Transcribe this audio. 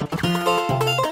you